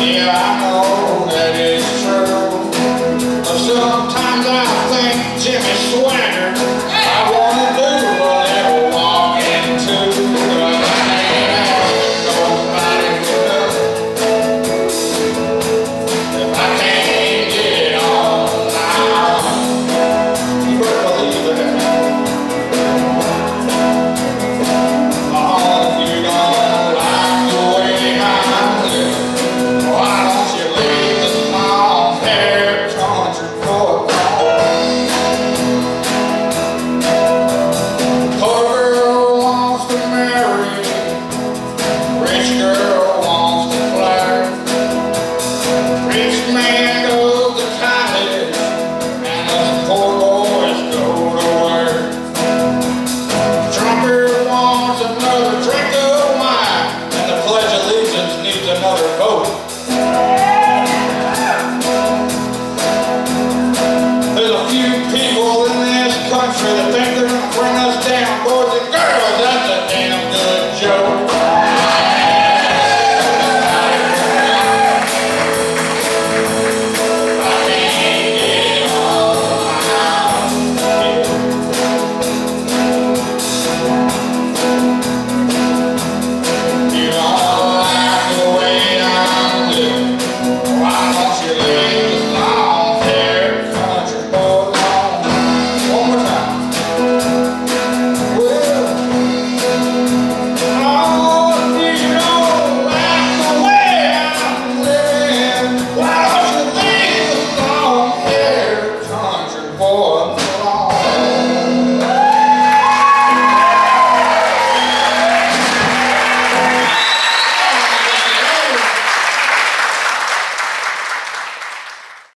meu. あん